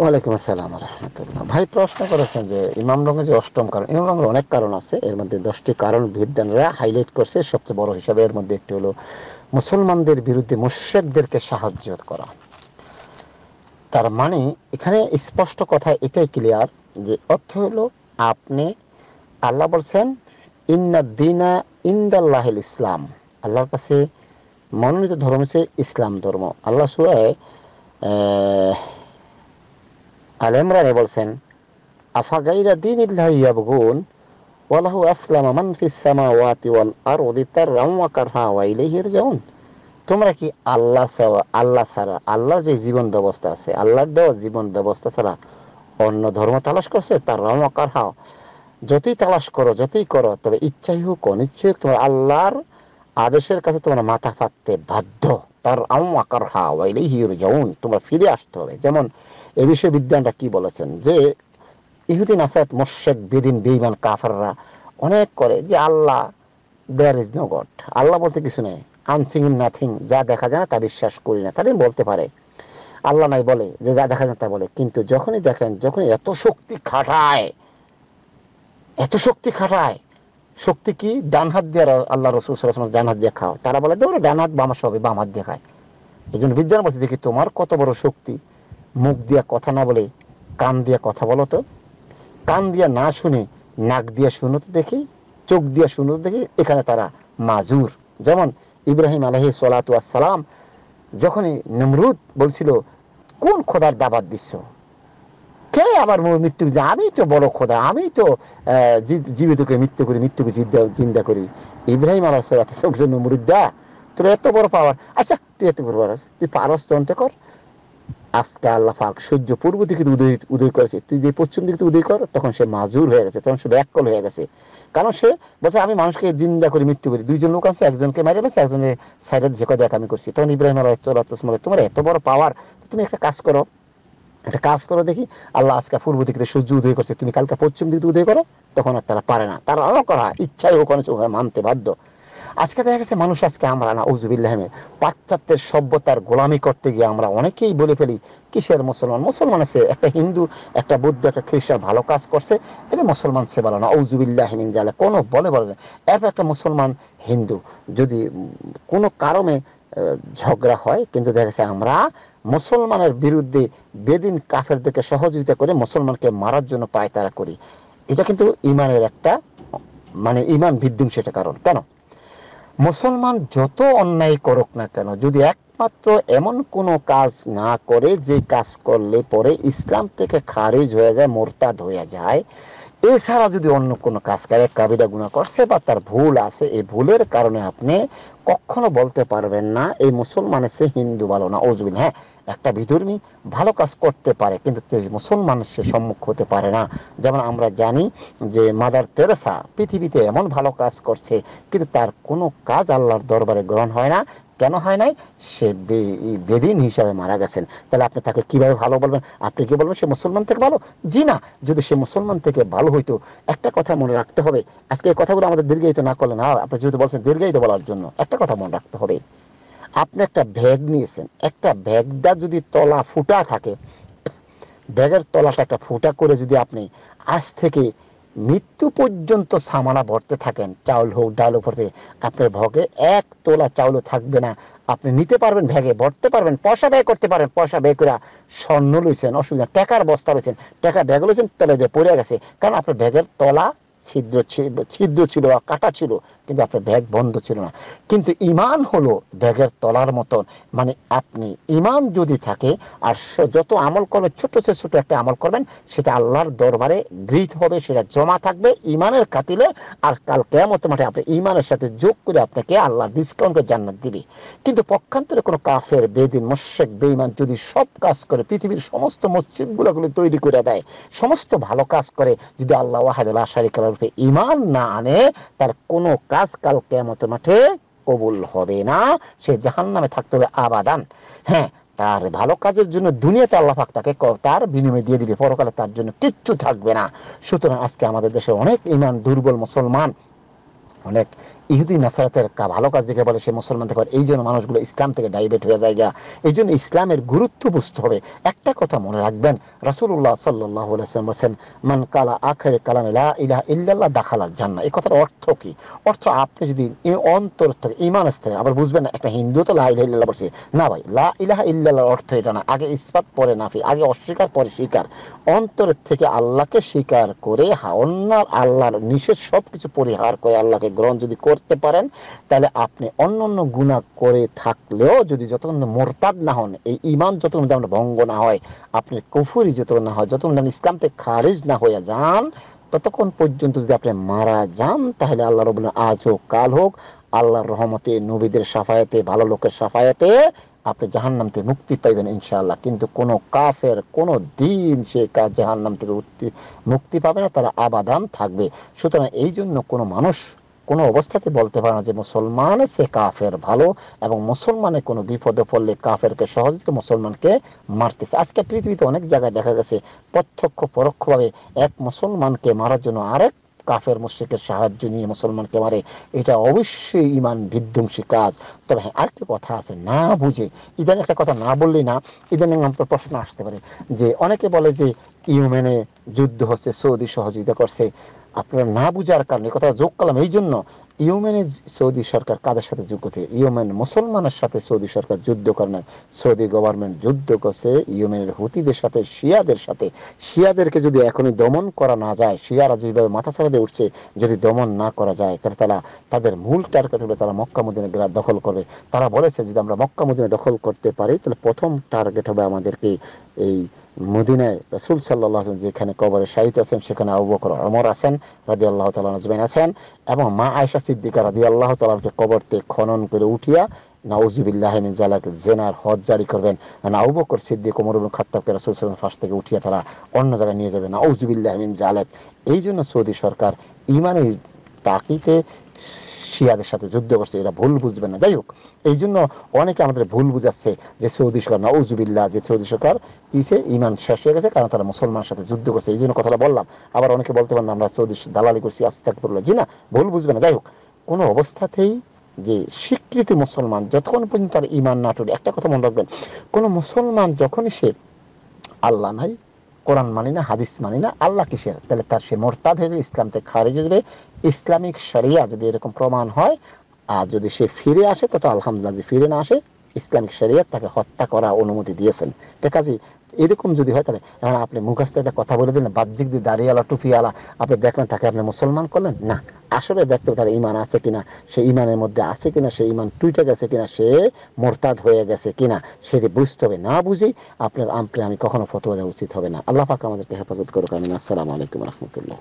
ওয়ালাইকুম আসসালাম রহমতুল্লাহ। ভাই, প্রশ্ন করেছেন যে, ইমাম যে অষ্টম কারণ, ইমাম রঙের অনেক কারণ আছে, এর মধ্যে দশটি কারণ হাইলাইট করছে। সবচেয়ে বড় হিসাবে এর মধ্যে একটি হলো মুসলমানদের বিরুদ্ধে মুর্শেকদেরকে সাহায্য করা। তার মানে এখানে স্পষ্ট কথা এটাই ক্লিয়ার যে, অর্থ হলো আপনি, আল্লাহ বলছেন, ইন্না দিনা ইন্দাল্লাহিল ইসলাম। আল্লাহর কাছে মনোনীত ধর্ম হচ্ছে ইসলাম ধর্ম। আল্লাহ সুরায় আল ইমরানে বলছেন, আফা গাইরা দিন ইল্লাহ ইয়াবগুন? ওয়ালাহু আসলাম মান ফিস সামাওয়াতি ওয়াল আরদি কারহা ওয়া তোমরা কি আল্লাহ আল্লাহ ছাড়া, আল্লাহর যে জীবন ব্যবস্থা আছে, আল্লাহর দেওয়া জীবন ব্যবস্থা ছাড়া অন্য ধর্ম তালাশ করছে? তার যতই তালাশ করো, যতই করো, তবে ইচ্ছাই হোক, অনিচ্ছাই হোক, তোমার আল্লাহর আদেশের কাছে তোমরা মাথা ফাটতে বাধ্য। তার আম আকার হা ওয়াইলেই হিউর যাউন তোমরা ফিরে আসতে হবে। যেমন এ বিষয়ে বিজ্ঞানটা কি বলেছেন? যে ইহুদি নাসাদ মোর্শেক বেদিন বেইমান কাফাররা অনেক করে যে Allah there is no god Allah বলতে কিছু নেই। আনসিং নাথিং যা দেখা যায় না তা বিশ্বাস করি না। তাদের বলতে পারে। আল্লাহ নাই বলে যে যা দেখা যায় তা বলে। কিন্তু যখনই দেখেন, যখনই এত শক্তি খাটায়, এত শক্তি খাটায়, শক্তি কি? ডান হাত দিয়ে আল্লাহ রসুল ডান হাত দিয়ে খাও তারা বলে ডান হাত বাম সবে বাম হাত দিয়ে খায়। এই জন্য বিজ্ঞান বলছে, দেখি তোমার কত বড় শক্তি? মুখ দিয়া কথা না বলে, কান দিয়া কথা বলো তো। কান দিয়া না শুনে, নাক দিয়া শুনো তো দেখি, চোখ দিয়া শুনো তো দেখি, এখানে তারা মাজুর। যেমন ইব্রাহিম আলহি সালাম যখনই নমরুদ বলছিল, কোন খোদার দাবাত দিচ্ছ? কে আবার মৃত্যু আমি তো বড় খোদা, আমি তো জীবিতকে মৃত্যু করি, মৃত্যুকে চিন্তা করি। ইব্রাহিম আলাহ নমরুদ দা তোর এত বড় পাওয়ার আচ্ছা তুই এত বড় পাওয়ার তুই পারস তো কর। আজকে আল্লাহ পাক সূর্য পূর্ব দিকে উদয় উদয় করেছে। তুই যে পশ্চিম দিকে উদয় কর, তখন সে মাজুর হয়ে গেছে, তখন সে ব্যাকল হয়ে গেছে। কারণ সে বলছে, আমি মানুষকে জিন্দা করে, মৃত্যু করি। দুইজন লোক আছে, একজনকে মারে গেছে একজনের সাইডে যে দেখ আমি করছি। তখন ইব্রাহিম আল্লাহ তোমার এত বড় পাওয়ার তুমি একটা কাজ করো। একটা কাজ করো দেখি, আল্লাহ আজকে পূর্ব দিকে সূর্য উদয় করছে। তুমি কালকে পশ্চিম দিকে উদয় করো, তখন আর তারা পারে না। তারা অনেক করা ইচ্ছাই হোক, অনেক মানতে বাধ্য। আজকে দেখা গেছে মানুষ আজকে আমরা না উজুবিল্লাহমে পাশ্চাত্যের সভ্যতার গোলামি করতে গিয়ে আমরা অনেকেই বলে ফেলি, কিসের মুসলমান? মুসলমান আছে, একটা হিন্দু, একটা বুদ্ধ, একটা খ্রিস্টান ভালো কাজ করছে এটা মুসলমান সে বলে না উজুবিল্লাহমিন জালে কোনো বলে বলে এরপর একটা মুসলমান হিন্দু, যদি কোনো কারণে ঝগড়া হয়, কিন্তু দেখা গেছে আমরা মুসলমানের বিরুদ্ধে বেদিন কাফেরদেরকে সহযোগিতা করে মুসলমানকে মারার জন্য পায়তারা করি। এটা কিন্তু ইমানের একটা মানে ইমান বিধ্বংসী একটা কারণ। কেন? মুসলমান যত অন্যায় করুক না কেন, যদি একমাত্র এমন কোনো কাজ না করে যে কাজ করলে পরে ইসলাম থেকে খারিজ হয়ে যায়, মোরতাদ হয়ে যায়, এছাড়া যদি অন্য কোনো কাজ করে, কাবিরা গুণা করছে বা তার ভুল আছে, এই ভুলের কারণে আপনি কখনো বলতে পারবেন না, এই মুসলমানের সে হিন্দু ভালো না। ওজবিন হ্যাঁ একটা বিধর্মী ভালো কাজ করতে পারে, কিন্তু মুসলমান সে সম্মুখ হতে পারে না। যেমন আমরা জানি যে মাদার তেরেসা পৃথিবীতে এমন ভালো কাজ করছে, কিন্তু তার কোনো কাজ আল্লাহর দরবারে গ্রহণ হয় না। কেন হয় নাই? সে বেদিন হিসাবে মারা গেছেন। তাহলে আপনি তাকে কীভাবে ভালো বলবেন? আপনি কি বলবেন, সে মুসলমান থেকে ভালো? জি না, যদি সে মুসলমান থেকে ভালো হইতো, একটা কথা মনে রাখতে হবে। আজকে এই কথাগুলো আমাদের দীর্ঘায়িত না করলে না আপনি যেহেতু বলছেন দীর্ঘায়িত বলার জন্য, একটা কথা মনে রাখতে হবে। আপনি একটা ব্যাগ নিয়েছেন, একটা ব্যাগটা যদি তলা ফুটা থাকে, ব্যাগের তলাটা একটা ফুটা করে যদি আপনি আজ থেকে মৃত্যু পর্যন্ত সামানা ভরতে থাকেন, চাউল হোক, ডাল হোক, ভরতে আপনার ভগে এক তোলা চাউল থাকবে না। আপনি নিতে পারবেন ভ্যাগে ভরতে পারবেন, পয়সা ব্যয় করতে পারেন পয়সা ব্যয় করে স্বর্ণ লইছেন, অসুবিধা টাকার বস্তা রয়েছেন টাকা ব্যাগ লইছেন, তলে দিয়ে পড়ে গেছে। কারণ আপনার ব্যাগের তলা ছিদ্র ছিদ্র ছিল বা কাটা ছিল কিন্তু আপনার ব্যাগ বন্ধ ছিল না। কিন্তু ইমান হলো ব্যাগের তলার মতন। মানে আপনি ইমান যদি থাকে, আর যত আমল করবেন ছোট সে ছোট একটা আমল করবেন, সেটা আল্লাহর দরবারে গৃহীত হবে, সেটা জমা থাকবে ইমানের কাতিলে, আর কাল কেমত মাঠে আপনি ইমানের সাথে যোগ করে আপনাকে আল্লাহ ডিসকাউন্টে জান্নাত দিবে। কিন্তু পক্ষান্তরে কোনো কাফের, বেদিন মোশেক বেইমান যদি সব কাজ করে, পৃথিবীর সমস্ত মসজিদগুলো তৈরি করে দেয়, সমস্ত ভালো কাজ করে, যদি আল্লাহ ওয়াহাদুল্লাহ শারিকার রূপে ইমান না আনে, তার কোনো কাজ কাল কেমত মাঠে কবুল হবে না। সে জাহান নামে থাকতে হবে আবাদান। হ্যাঁ তার ভালো কাজের জন্য দুনিয়াতে আল্লাহ পাক তাকে তার বিনিময় দিয়ে দিবে। পরকালে তার জন্য কিচ্ছু থাকবে না। সুতরাং আজকে আমাদের দেশে অনেক ইমান দুর্বল মুসলমান, অনেক ইহুদি নাসারাতের ভালো কাজ দেখে বলে সে মুসলমান থেকে এই জন্য মানুষগুলো ইসলাম থেকে ডাইভেট হয়ে যায় গা এই জন্য ইসলামের গুরুত্ব বুঝতে হবে। একটা কথা মনে রাখবেন রাসুল্লাহ সাল্লাহ বলছেন, মান কালা আখেরে কালাম ইলাহ ইল্লাল্লাহ দাখালার জান্না এই কথার অর্থ কি? অর্থ আপনি যদি অন্তর থেকে ইমান থেকে আবার বুঝবেন না, একটা হিন্দু তো লা ইলাহ ইল্লাল্লাহ বলছে না ভাই, লা ইলাহা ইল্লাল্লাহর অর্থ এটা না। আগে ইস্পাত পরে নাফি, আগে অস্বীকার পরে স্বীকার। অন্তরের থেকে আল্লাহকে স্বীকার করে অন্য আল্লাহর নিষেধ সব কিছু পরিহার করে আল্লাহকে গ্রহণ যদি করতে পারেন, তাহলে আপনি অন্য অন্য গুণা করে থাকলেও যদি যতক্ষণ মোরতাদ না হন, এই ইমান যতক্ষণ যেমন ভঙ্গ না হয়, আপনি কুফুরি যতক্ষণ না হয়, যতক্ষণ ইসলাম থেকে খারিজ না হয়ে যান, ততক্ষণ পর্যন্ত যদি আপনি মারা যান, তাহলে আল্লাহ রব আজ হোক, কাল হোক, আল্লাহর রহমতে, নবীদের সাফায়াতে, ভালো লোকের সাফায়াতে আপনি জাহান্নাম থেকে মুক্তি পাইবেন ইনশাআল্লাহ। কিন্তু কোনো কাফের, কোনো দিন সে কাজ জাহান্নাম থেকে মুক্তি পাবে না, তারা আবাদান থাকবে। সুতরাং এই জন্য কোনো মানুষ কোনো অবস্থাতে বলতে পারে না যে মুসলমান সে কাফের ভালো এবং মুসলমানের কোনো বিপদে পড়লে কাফেরকে সহজে মুসলমানকে মারতেছে। আজকে পৃথিবীতে অনেক জায়গায় দেখা গেছে প্রত্যক্ষ পরোক্ষভাবে এক মুসলমানকে মারার জন্য আরেক কাফের মুশ্রিকের সাহায্য নিয়ে মুসলমানকে মারে। এটা অবশ্যই ইমান বিধ্বংসী কাজ। তবে হ্যাঁ আরেকটি কথা আছে, না বুঝে, ইদানিং একটা কথা না বললেই না, ইদানিং আমার প্রশ্ন আসতে পারে যে অনেকে বলে যে ইউমেনে যুদ্ধ হচ্ছে, সৌদি সহযোগিতা করছে। আপনারা না বুঝার কারণে কথা যোগ করলাম এই জন্য, ইউমেনে সৌদি সরকার কাদের সাথে যুদ্ধ করছে ইউমেন মুসলমানের সাথে সৌদি সরকার যুদ্ধ করে না। সৌদি গভর্নমেন্ট যুদ্ধ করছে, ইউমেনের হুতিদের সাথে, শিয়াদের সাথে। শিয়াদেরকে যদি এখনই দমন করা না যায়, শিয়ারা যেভাবে মাথা ছাড়া দিয়ে উঠছে, যদি দমন না করা যায়, তাহলে তারা তাদের মূল টার্গেট হলে তারা মক্কা মদিনে দখল করবে। তারা বলেছে, যদি আমরা মক্কা মদিনে দখল করতে পারি, তাহলে প্রথম টার্গেট হবে আমাদেরকে এই মদিনায় রসুল সাল্লাহ যেখানে কবরে শাহিদ আছেন, সেখানে আবু অমর আছেন রাজি আল্লাহ তালা নজবেন আছেন এবং মা আয়সা সিদ্দিকা রাজি আল্লাহ তালাকে কবরতে খনন করে উঠিয়া নাউজুবিল্লাহ জালাকে জেনার হজ জারি করবেন। আবু বকর, সিদ্দিক, ওমর খাত্তাবকে রসুল সাল্লাম ফাঁস থেকে উঠিয়া তারা অন্য জায়গায় নিয়ে যাবেন নাউজুবিল্লাহ জালাক এই জন্য সৌদি সরকার ইমানের তাকিতে শিয়াদের সাথে যুদ্ধ করছে, এরা ভুল বুঝবে না। যাই হোক, এই জন্য অনেকে আমাদের ভুল বুঝাচ্ছে যে সৌদি সরকার নজুবিল্লা যে সৌদি সরকার ইসে ইমান শেষ হয়ে গেছে কারণ তারা মুসলমানের সাথে যুদ্ধ করছে। এই জন্য কথাটা বললাম। আবার অনেকে বলতে পারেন, আমরা সৌদি দালালি করছি আস্তে করল জি না, ভুল বুঝবে না। যাই হোক, কোনো অবস্থাতেই যে স্বীকৃতি মুসলমান, যতক্ষণ পর্যন্ত তার ইমান না টুটে, একটা কথা মনে রাখবেন, কোন মুসলমান যখনই সে আল্লাহ নাই, কোরআন মানি না, হাদিস মানি না, আল্লাহ কিসের? তাহলে তার সে মোরতাদ হয়ে যাবে ইসলাম থেকে খারিজ হয়ে যাবে ইসলামিক সারিয়া যদি এরকম প্রমাণ হয়, আর যদি সে ফিরে আসে তত আলহামদুলিল্লাহ যে ফিরে না আসে, ইসলামিক শরিয়াত তাকে হত্যা করা অনুমতি দিয়েছেন। ঠিক আছে এরকম যদি হয়, তাহলে এখন আপনি মুখস্থ একটা কথা বলে দিলেন, বাহ্যিক দিয়ে দাঁড়িয়েলা টুপিওয়ালা আপনি দেখলেন তাকে আপনি মুসলমান করলেন? না। আসলে দেখতে তার ইমান আছে কিনা, সে ইমানের মধ্যে আছে কিনা, সে ইমান টুইটে গেছে কিনা, সে মোরতাদ হয়ে গেছে কিনা সেটি বুঝতে হবে, না বুঝেই আপনার আমি কখনো ফটো দেওয়া উচিত হবে না। আল্লাহ পাক আমাদেরকে হেফাজত করুক, আমিন। আসসালামু আলাইকুম রহমতুল্লাহ।